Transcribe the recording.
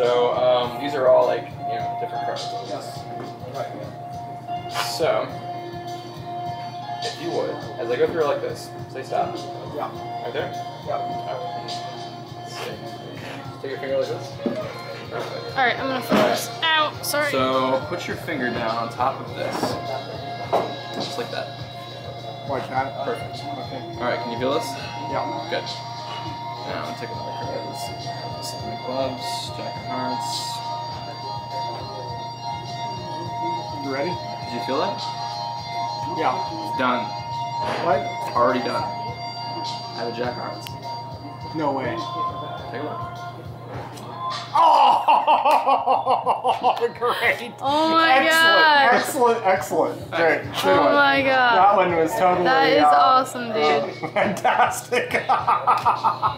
So um, these are all like you know different cards. Yes. Right. So if you would, as I go through like this, say stop. Yeah. Right there. Yeah. Alright. Take your finger like this. Perfect. All right, I'm gonna focus. out. sorry. So put your finger down on top of this, just like that. Like that. Perfect. Okay. All right, can you feel this? Yeah. Good. Now I'm gonna take another card. Let's see. Seven of clubs, jack of hearts. You ready? Did you feel that? Yeah. It's done. What? Already done. I have a jack of hearts. No way. Take a look. Oh, great. Oh my excellent, god. Excellent, excellent. Great. Good Oh one. my god! That one was totally That is uh, awesome, dude. fantastic.